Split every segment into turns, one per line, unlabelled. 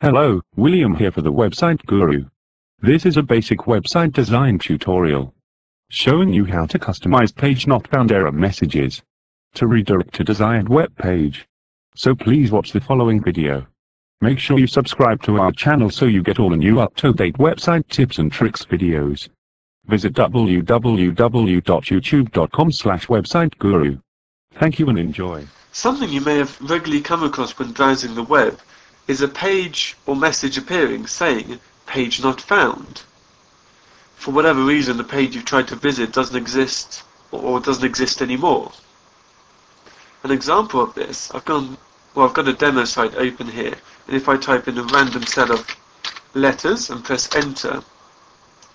Hello, William here for the Website Guru. This is a basic website design tutorial showing you how to customize page not found error messages to redirect to desired web page. So please watch the following video. Make sure you subscribe to our channel so you get all the new up-to-date website tips and tricks videos. Visit www.youtube.com slash website guru. Thank you and enjoy.
Something you may have regularly come across when browsing the web is a page or message appearing saying page not found. For whatever reason the page you've tried to visit doesn't exist or doesn't exist anymore. An example of this, I've gone well I've got a demo site open here and if I type in a random set of letters and press enter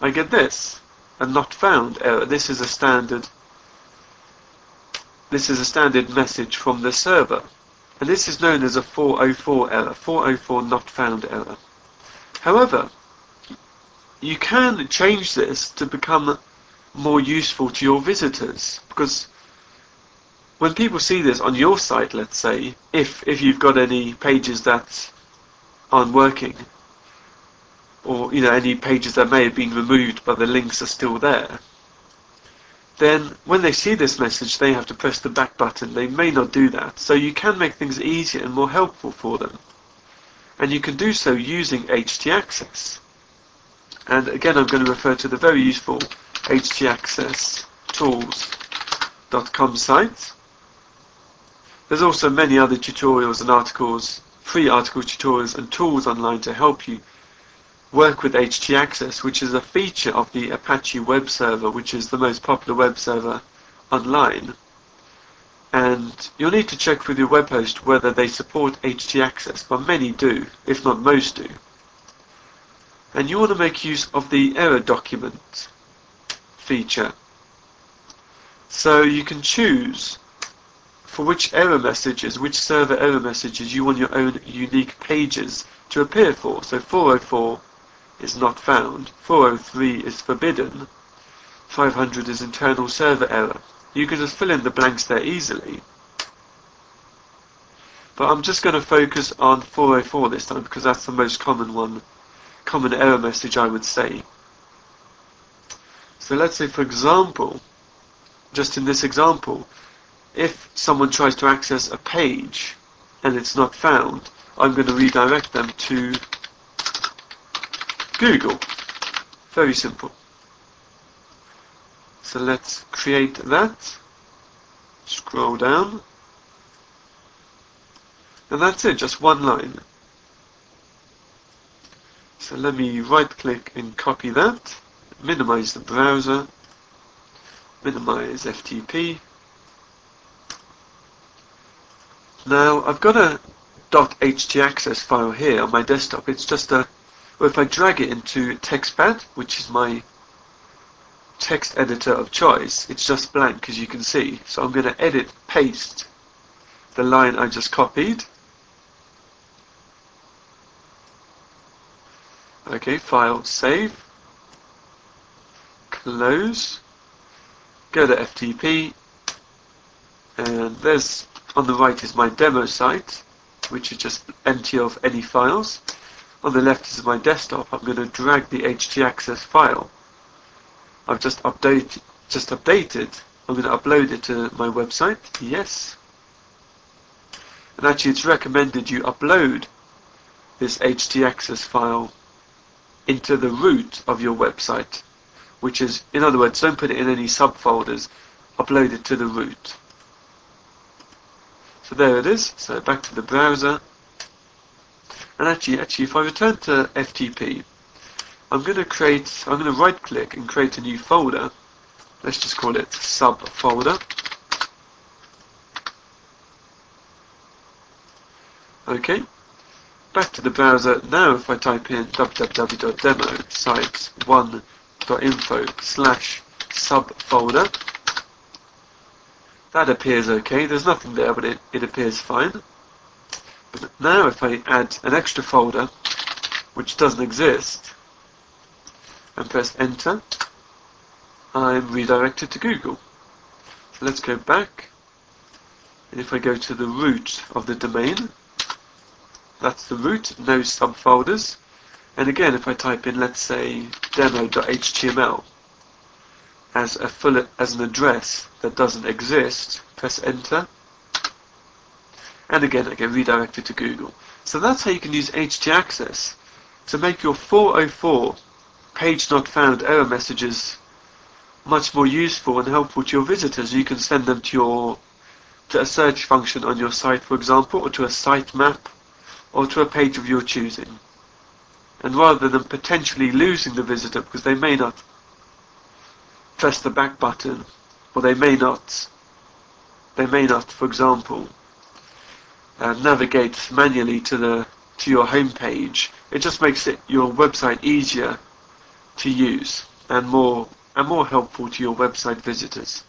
I get this, a not found error. This is a standard this is a standard message from the server. And this is known as a 404 error, 404 not found error. However, you can change this to become more useful to your visitors because when people see this on your site, let's say, if if you've got any pages that aren't working, or you know any pages that may have been removed but the links are still there, then when they see this message they have to press the back button. They may not do that. So you can make things easier and more helpful for them. And you can do so using htaccess. And again I'm going to refer to the very useful htaccess tools.com site. There's also many other tutorials and articles, free article tutorials and tools online to help you work with htaccess, which is a feature of the Apache web server, which is the most popular web server online. And you'll need to check with your web host whether they support htaccess, but many do, if not most do. And you want to make use of the error document feature. So you can choose for which error messages, which server error messages you want your own unique pages to appear for. So 404 is not found, 403 is forbidden, 500 is internal server error. You can just fill in the blanks there easily. But I'm just going to focus on 404 this time because that's the most common one, common error message I would say. So let's say for example, just in this example, if someone tries to access a page and it's not found, I'm going to redirect them to Google. Very simple. So let's create that. Scroll down. And that's it, just one line. So let me right click and copy that. Minimize the browser. Minimize FTP. Now I've got a .htaccess file here on my desktop. It's just a or if I drag it into TextPad, which is my text editor of choice, it's just blank as you can see. So I'm going to edit, paste the line I just copied. Okay, file, save, close, go to FTP, and there's on the right is my demo site, which is just empty of any files on the left is my desktop, I'm going to drag the htaccess file. I've just updated, just updated. I'm going to upload it to my website. Yes. And actually, it's recommended you upload this htaccess file into the root of your website, which is, in other words, don't put it in any subfolders. Upload it to the root. So there it is. So back to the browser. And actually, actually, if I return to FTP, I'm going to create, I'm going to right click and create a new folder. Let's just call it subfolder. Okay, back to the browser. Now if I type in www.demosites1.info slash subfolder, that appears okay. There's nothing there, but it, it appears fine. Now if I add an extra folder, which doesn't exist, and press enter, I'm redirected to Google. So let's go back, and if I go to the root of the domain, that's the root, no subfolders. And again, if I type in, let's say, demo.html as a full as an address that doesn't exist, press enter. And again, I get redirected to Google. So that's how you can use htaccess to make your 404 page not found error messages much more useful and helpful to your visitors. You can send them to your to a search function on your site, for example, or to a sitemap, or to a page of your choosing. And rather than potentially losing the visitor because they may not press the back button, or they may not, they may not, for example, uh, navigate manually to the to your home page. It just makes it your website easier to use and more and more helpful to your website visitors.